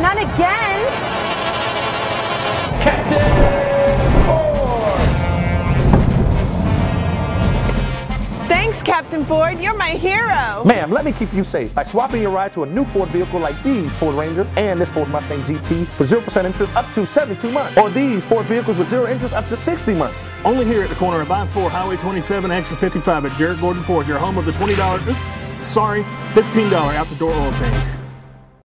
Not again. Captain Ford! Thanks, Captain Ford. You're my hero. Ma'am, let me keep you safe by swapping your ride to a new Ford vehicle like these Ford Ranger and this Ford Mustang GT for 0% interest up to 72 months. Or these Ford vehicles with zero interest up to 60 months. Only here at the corner of I-4 Highway 27, exit 55 at Jarrett Gordon Ford, your home of the $20, sorry, $15 out the door oil change.